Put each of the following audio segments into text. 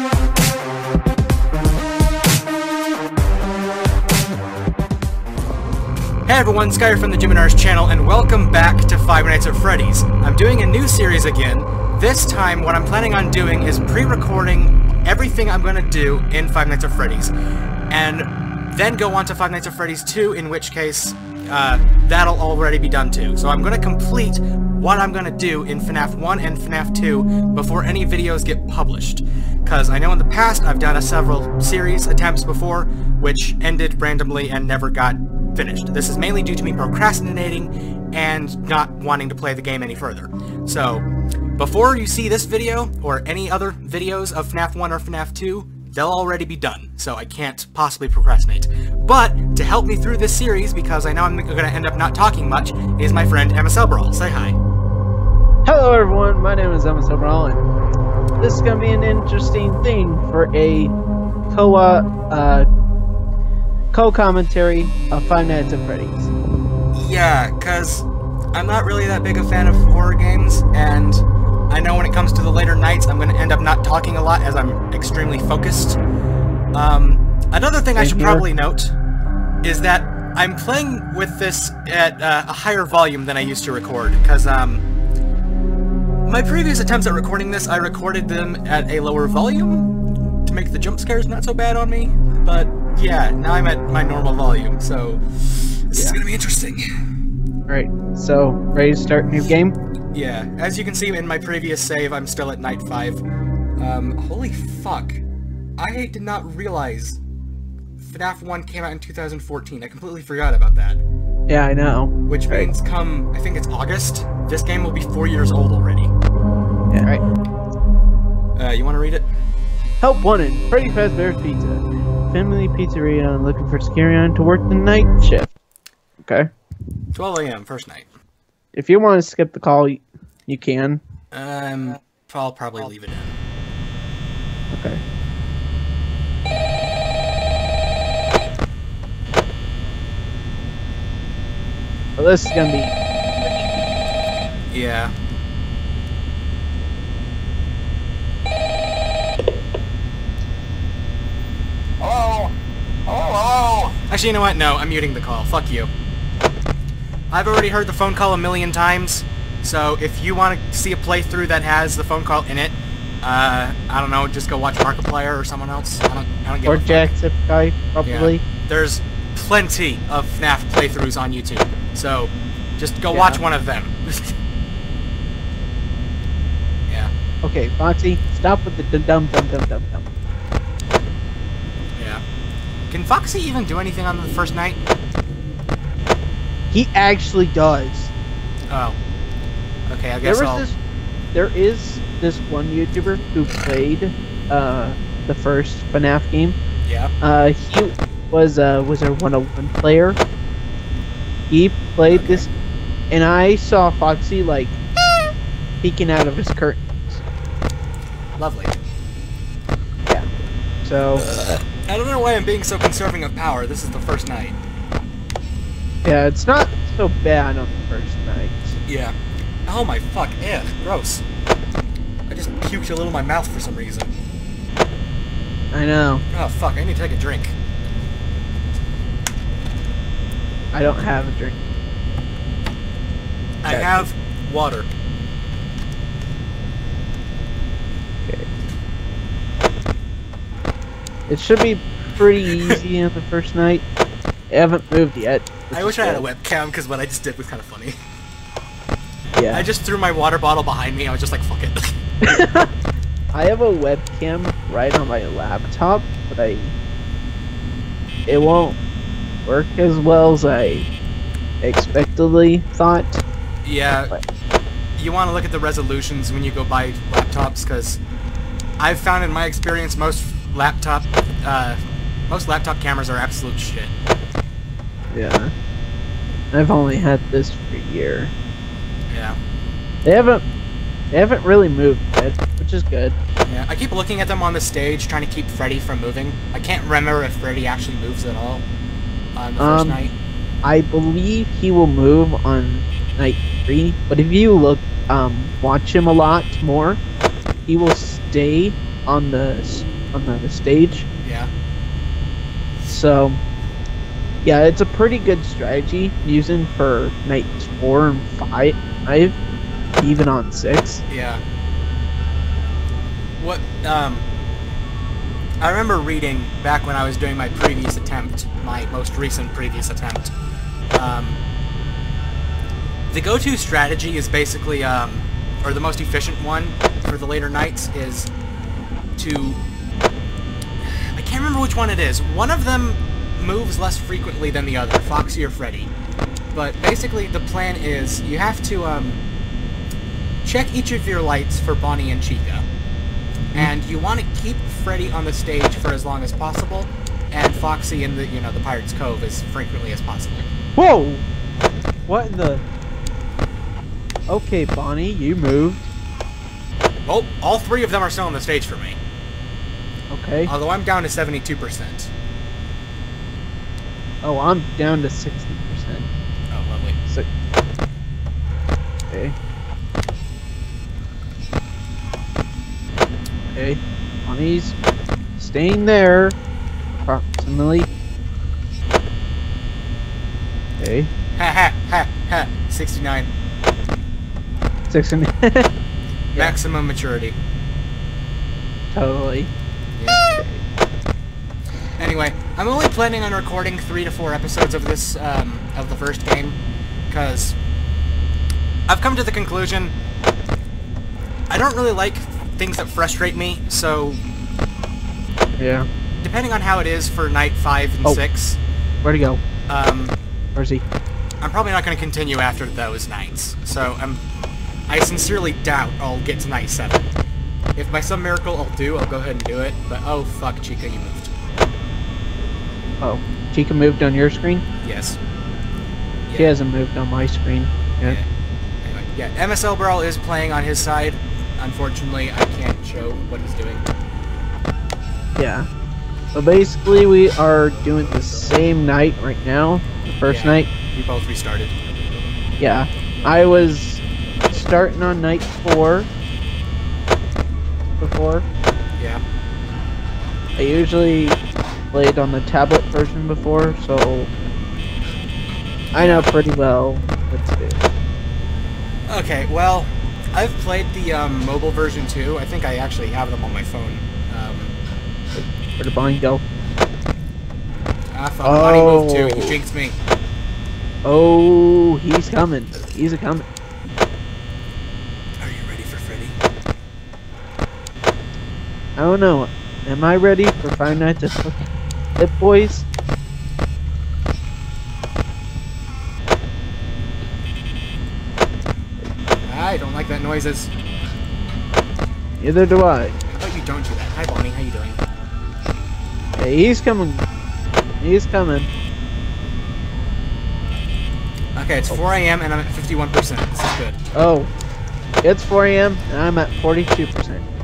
Hey everyone, Skye from the Jyminaurus channel, and welcome back to Five Nights at Freddy's. I'm doing a new series again. This time, what I'm planning on doing is pre-recording everything I'm going to do in Five Nights at Freddy's, and then go on to Five Nights at Freddy's 2, in which case, uh, that'll already be done too. So I'm going to complete what I'm to do in FNAF 1 and FNAF 2 before any videos get published. Because I know in the past I've done a several series attempts before, which ended randomly and never got finished. This is mainly due to me procrastinating and not wanting to play the game any further. So, before you see this video, or any other videos of FNAF 1 or FNAF 2, they'll already be done, so I can't possibly procrastinate. But, to help me through this series, because I know I'm to end up not talking much, is my friend MSL Brawl. Say hi. Hello everyone, my name is MSL Brawl, and this is going to be an interesting thing for a co uh, co-commentary of Five Nights at Freddy's. Yeah, because I'm not really that big a fan of horror games, and I know when it comes to the later nights, I'm going to end up not talking a lot as I'm extremely focused. Um, another thing I should here. probably note is that I'm playing with this at uh, a higher volume than I used to record, because um, my previous attempts at recording this, I recorded them at a lower volume to make the jump scares not so bad on me, but yeah, now I'm at my normal volume, so this is going to be interesting. Alright, so ready to start new game? Yeah, as you can see in my previous save, I'm still at night 5. Um, holy fuck. I did not realize FNAF 1 came out in 2014. I completely forgot about that. Yeah, I know. Which Right. means come, I think it's August, this game will be 4 years old already. Right. Uh, you want to read it? Help wanted, Freddy Fazbear's Pizza. Family Pizzeria looking for Scarion to work the night shift. Okay. 12 a.m., first night. If you want to skip the call, you, you can. Um, I'll probably leave it in. Okay. Well, this is gonna be Yeah. Hello? Hello, hello? Actually, you know what? No, I'm muting the call. Fuck you. I've already heard the phone call a million times, so if you want to see a playthrough that has the phone call in it, uh, I don't know, just go watch Markiplier or someone else. I don't, I don't give or. Jacksepticeye, Yeah. probably. There's plenty of FNAF playthroughs on YouTube, so just go Yeah. watch one of them. yeah, Okay, Foxy, stop with the dum dum dum dum dum. Yeah. Can Foxy even do anything on the first night? He actually does. Oh. Okay, I There guess was I'll... this. There is this one YouTuber who played uh, the first FNAF game. Yeah. Uh, he was a Wizard 101 player. He played this, and I saw Foxy like peeking out of his curtains. Lovely. Yeah. So I don't know why I'm being so conserving of power. This is the first night. yeah, it's not so bad on the first night. Yeah. Oh my fuck. Ew. Gross. I just puked a little in my mouth for some reason. I know. Oh fuck. I need to take a drink. I don't have a drink. I have water. It should be pretty easy on the first night. I haven't moved yet. I is wish I had a webcam because what I just did was kind of funny. Yeah. I just threw my water bottle behind me. I was just like, fuck it. I have a webcam right on my laptop, but I it won't work as well as I expectedly thought. yeah. But- You want to look at the resolutions when you go buy laptops because I've found in my experience most laptop uh, most laptop cameras are absolute shit. Yeah. I've only had this for a year. Yeah. They haven't they haven't really moved yet, which is good. Yeah, I keep looking at them on the stage, trying to keep Freddy from moving. I can't remember if Freddy actually moves at all on the first Um, night. I believe he will move on night three, but if you look um watch him a lot more, he will stay on the on the stage. Yeah. So, yeah, it's a pretty good strategy using for nights four and five, five even on six. Yeah. What, um, I remember reading back when I was doing my previous attempt, my most recent previous attempt, um, the go-to strategy is basically, um, or the most efficient one for the later nights is to, remember which one it is. One of them moves less frequently than the other, Foxy or Freddy. But basically the plan is you have to, um, check each of your lights for Bonnie and Chica. And you want to keep Freddy on the stage for as long as possible, and Foxy in the, you know, the Pirate's Cove as frequently as possible. Whoa! What in the? Okay, Bonnie, you moved. Oh, all three of them are still on the stage for me. Okay. Although I'm down to 72%. Oh, I'm down to sixty percent. Oh, lovely. So, okay. Okay. Bonnie's staying there. Approximately. Okay. Ha ha ha ha. 69. Six and Maximum maturity. totally. Anyway, I'm only planning on recording three to four episodes of this, um, of the first game, because I've come to the conclusion I don't really like things that frustrate me, so Yeah. depending on how it is for night five and Oh. six, Where'd he go? um, Where's he? I'm probably not going to continue after those nights. So I'm, I sincerely doubt I'll get to night seven. If by some miracle I'll do, I'll go ahead and do it. But oh fuck, Chica, you moved. Oh, Chica moved on your screen. Yes. She hasn't moved on my screen. Yeah. yet. Anyway, yeah. MSL Brawl is playing on his side. Unfortunately, I can't show what he's doing. Yeah. So basically, we are doing the same night right now. The first Yeah. night. We both restarted. Yeah. I was starting on night four. Before. Yeah. I usually played on the tablet version before, so I know pretty well what to do. Okay. Well, I've played the um, mobile version too. I think I actually have them on my phone. Um, Where the Bonnie go? ah, fuck. Bonnie moved too. You Oh. jinxed me. Oh, he's coming. He's a coming. Are you ready for Freddy? I don't know. Am I ready for Five Nights at Hit Boys? I don't like that noises. Neither do I. But you don't do that. Hi, Bonnie. How you doing? Hey, he's coming. He's coming. Okay, it's 4 a.m. and I'm at 51%. This is good. Oh, it's 4 a.m. and I'm at 42%.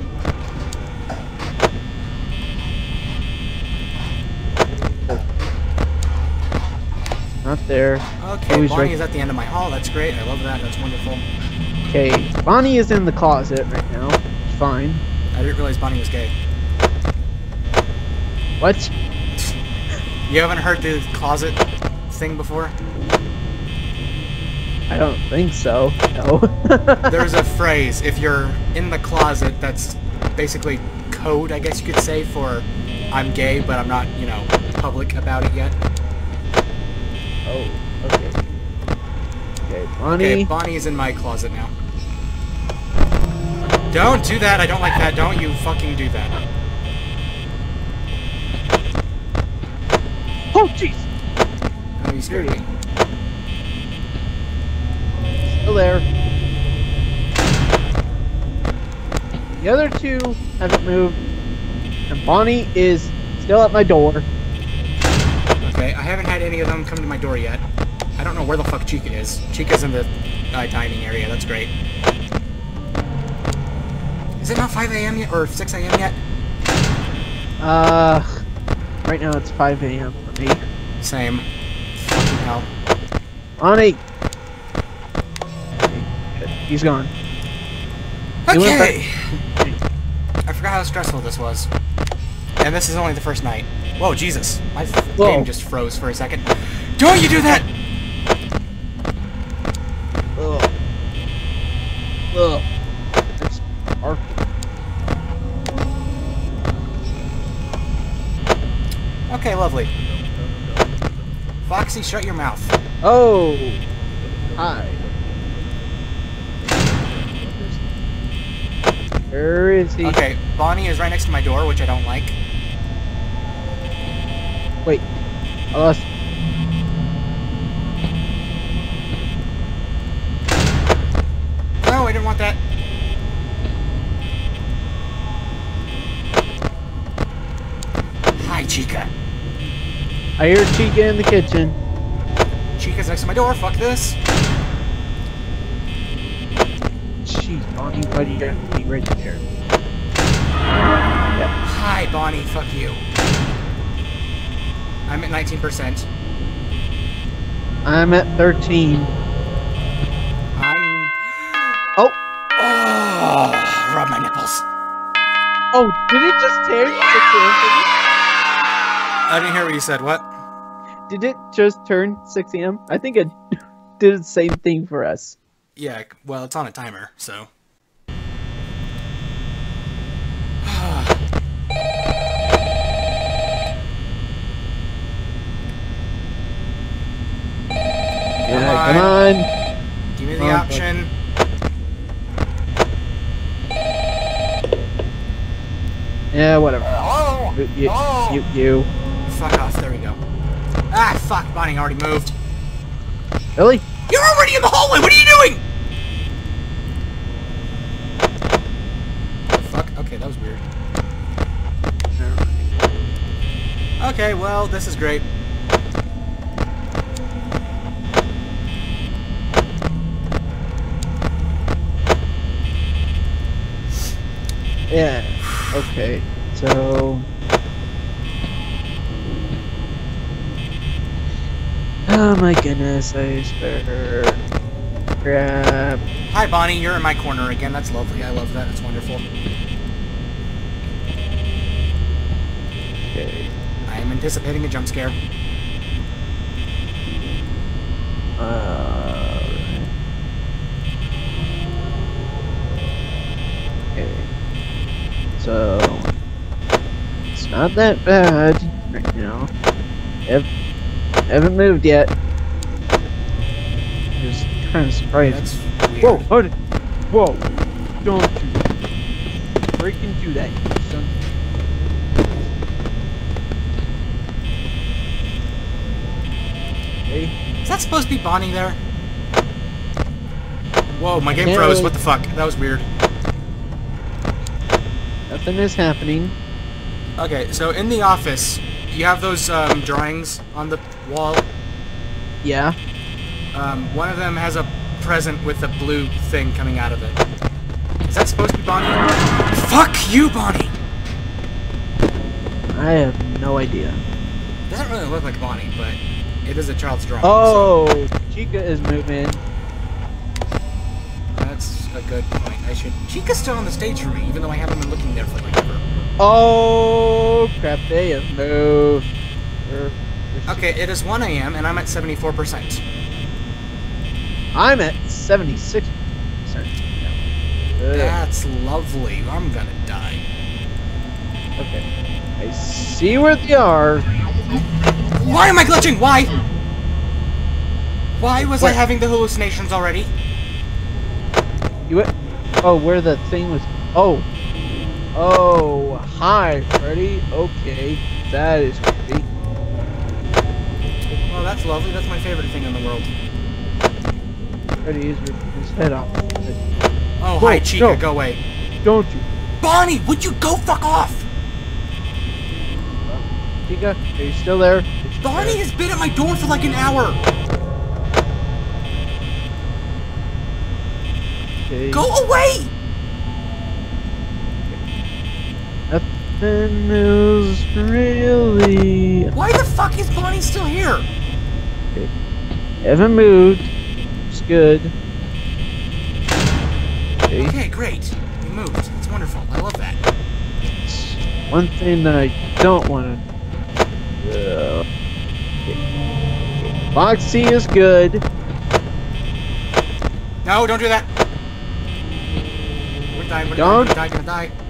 Not there. Okay, Bonnie right- is at the end of my hall. That's great. I love that. That's wonderful. Okay, Bonnie is in the closet right now. It's fine. I didn't realize Bonnie was gay. What? You haven't heard the closet thing before? I don't think so. No. There's a phrase, if you're in the closet, that's basically code, I guess you could say, for I'm gay, but I'm not, you know, public about it yet. Oh, okay. Okay, Bonnie. Okay, Bonnie is in my closet now. Don't do that. I don't like that. Don't you fucking do that. oh, jeez. Oh, you scared me. Still there. The other two haven't moved, and Bonnie is still at my door. Okay, I haven't had any of them come to my door yet. I don't know where the fuck Chica is. Chica's in the uh, dining area. That's great. Is it not 5 a.m. yet? Or 6 a.m. yet? Uh, right now it's 5 a.m. for me. Same. Fucking hell. Okay, He's gone. Okay. I forgot how stressful this was. And this is only the first night. Whoa, Jesus. My f- Whoa. game just froze for a second. Don't you do that! Ugh. Ugh. It's Okay, lovely. Foxy, shut your mouth. Oh. Hi. Where is he? Okay, Bonnie is right next to my door, which I don't like. Wait. Lost. No, I didn't want that. Hi, Chica. I hear Chica in the kitchen. Chica's next to my door. Fuck this. Jeez, Bonnie, do you have to be right there? Hi, Bonnie. Fuck you. I'm at 19%. I'm at 13. I'm. Oh, Oh, rub my nipples. oh, did it just turn 6 a.m. I didn't hear what you said. What? Did it just turn 6 a.m.? I think it did the same thing for us. Yeah, well, it's on a timer, so. Yeah, come on. Give me the option. Yeah, whatever. Hello? You, you, Hello? you, you. Fuck off. There we go. Ah, fuck. Bonnie already moved. Really? You're already in the hallway. What are you doing? Fuck. Okay, that was weird. Okay, well, this is great. Yeah. Okay. So. Oh my goodness, I better grab. Hi, Bonnie. You're in my corner again. That's lovely. I love that. It's wonderful. Okay. I am anticipating a jump scare. Uh. Okay. So. It's not that bad right now. Haven't moved yet. I'm Just kind of surprised. That's. Whoa! Hold it! Whoa! Don't you freaking do that, son. Okay. Is that supposed to be Bonnie there? Whoa, my game froze. What the fuck? That was weird. Nothing is happening. Okay, so in the office, you have those um, drawings on the wall. Yeah. Um, one of them has a present with a blue thing coming out of it. Is that supposed to be Bonnie? Fuck you, Bonnie! I have no idea. Doesn't really look like Bonnie, but it is a child's drawing. Oh, Chica is moving. A good point. I should. Chica's still on the stage for me, even though I haven't been looking there for like ever. Oh crap! They have moved. Okay, it is 1 a.m. and I'm at 74%. I'm at seventy-six percent. That's lovely. I'm gonna die. Okay. I see where they are. Why am I glitching? Why? Why was I having the hallucinations already? You went. Oh, where the thing was. Oh. Oh, hi, Freddy. Okay, that is creepy. Oh, that's lovely. That's my favorite thing in the world. Freddy is his head off. Oh, Whoa, hi, Chica. no. Go away. Don't you, Bonnie, would you go fuck off? Chica? Are you still there? Bonnie has been at my door for like an hour. Okay. Go away! Nothing is really. Why the fuck is Bonnie still here? Haven't moved. It's good. Okay. Okay, great. You moved. It's wonderful. I love that. one thing that I don't want to. Foxy is good. No, don't do that. Dying, we're Don't. dying, gonna die, gonna die.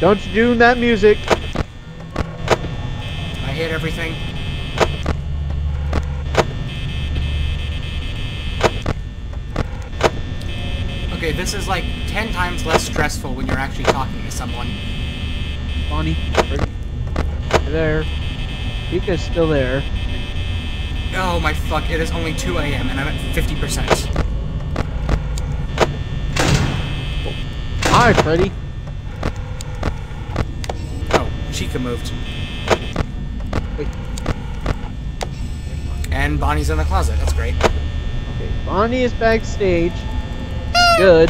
Don't you do that music. I hate everything. Okay, this is like 10 times less stressful when you're actually talking to someone. Bonnie, you're there. Chica's still there. Oh my fuck, it is only 2 a.m. and I'm at 50%. Hi, Freddy. Oh, Chica moved. Wait. And Bonnie's in the closet, that's great. Okay, Bonnie is backstage. Good.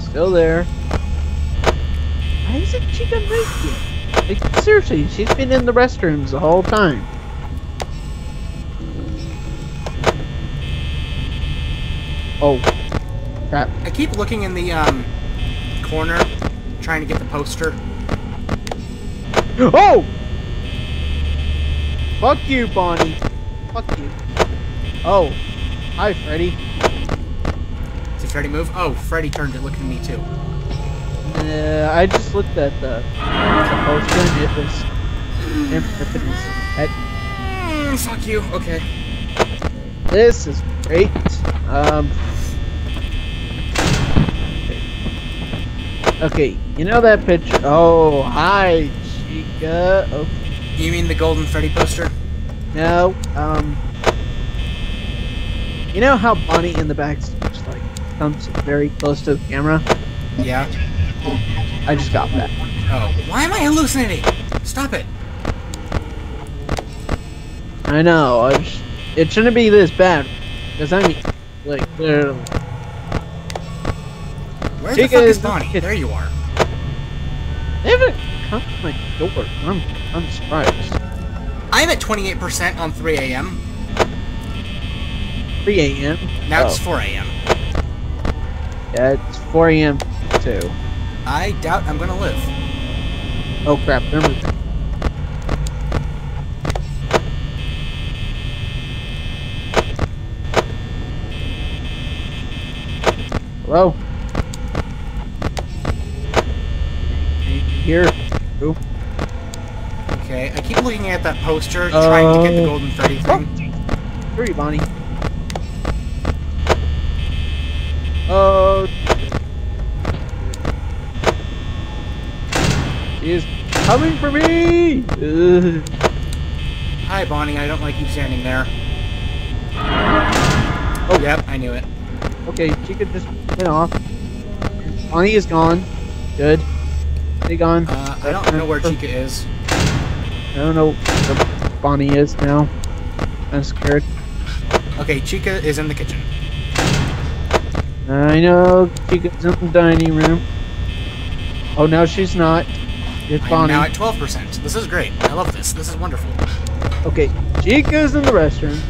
Still there. Why isn't Chica moved yet? Like, seriously, she's been in the restrooms the whole time. Oh. Crap. I keep looking in the um, corner, trying to get the poster. Oh! Fuck you, Bonnie. Fuck you. Oh. Hi, Freddy. Did Freddy move? Oh, Freddy turned it look at me too. Uh, I just looked at the, the poster and it was him ripping his head. Mm, fuck you. Okay. This is great. Um. Okay, you know that picture? Oh, hi, Chica. Oh, You mean the Golden Freddy poster? no. Um. You know how Bonnie in the back just like comes very close to the camera? Yeah. I just got that. Oh, why am I hallucinating? Stop it. I know. I sh- it shouldn't be this bad. Because I mean, like, literally. Where the fuck is is in Bonnie? There you are. They haven't come to my door. I'm, I'm surprised. I'm at 28% on 3 a.m. 3 a.m. Now it's Oh. 4 a.m. Yeah, it's 4 a.m. too. I doubt I'm gonna live. Oh crap, they're moving. Hello? Here. Ooh. Okay, I keep looking at that poster, trying to get the Uh, Golden Freddy thing. Hurry, Bonnie. Oh. She is coming for me! Ugh. Hi, Bonnie. I don't like you standing there. Oh, yep, I knew it. Okay, she could just get off. Bonnie is gone. Good. They gone. Uh, I don't know where Chica is. I don't know where Bonnie is now. I'm scared. Okay, Chica is in the kitchen. I know Chica's in the dining room. Oh, now she's not. It's I'm Bonnie. now at 12%. This is great. I love this. This is wonderful. Okay, Chica's in the restrooms.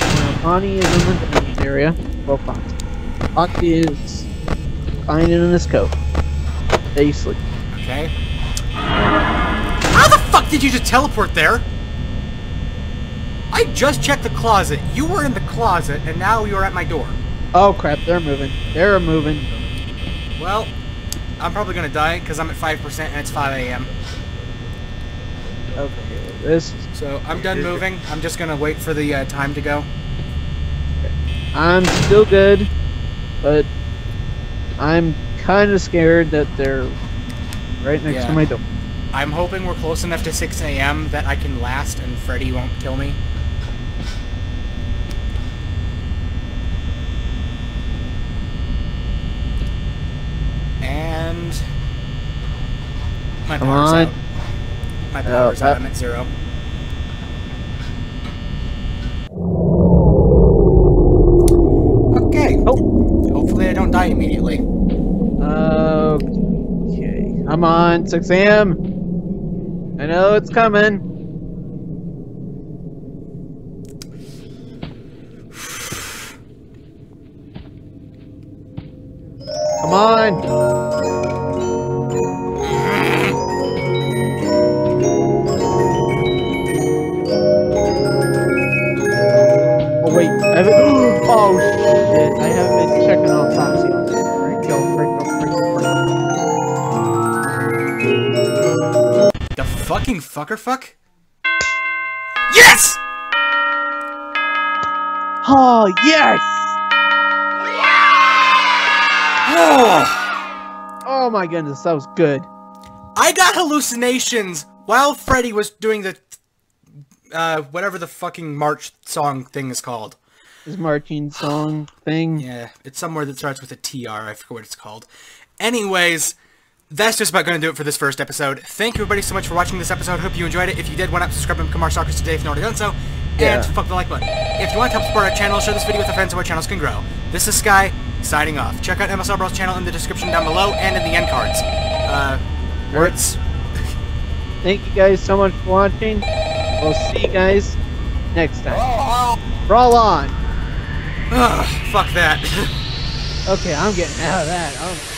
Uh, Bonnie is in the dining area. Well, Foxy. Foxy is lying in his coat. Sleep. Okay. How the fuck did you just teleport there? I just checked the closet. You were in the closet, and now you're at my door. Oh crap, they're moving. They're moving. Well, I'm probably gonna die because I'm at 5% and it's 5 a.m. Okay, this. So I'm done moving. I'm just gonna wait for the uh, time to go. I'm still good, but I'm kind of scared that they're right next Yeah. to my door. I'm hoping we're close enough to 6 a.m. that I can last and Freddy won't kill me. And my Come power's on. out. My uh, power's Oh, out. I'm at zero. Okay. Oh. Hopefully I don't die immediately. Okay. Come on, 6 a.m. I know it's coming. Come on. Fucking fucker fuck? Yes! Oh yes! Oh! Oh my goodness, that was good. I got hallucinations while Freddy was doing the uh whatever the fucking march song thing is called. This marching song thing. Yeah, it's somewhere that starts with a TR. I forget what it's called. Anyways, that's just about going to do it for this first episode. Thank you everybody so much for watching this episode. Hope you enjoyed it. If you did, why not subscribe and become our stalkers today if you've not already done so. Yeah. And fuck the like button. If you want to help support our channel, share this video with your friends so our channels can grow. This is Skye, signing off. Check out MSL Brawl's channel in the description down below and in the end cards. Uh, words. Thank you guys so much for watching. We'll see you guys next time. Brawl on. Ugh, fuck that. Okay, I'm getting out of that. I'm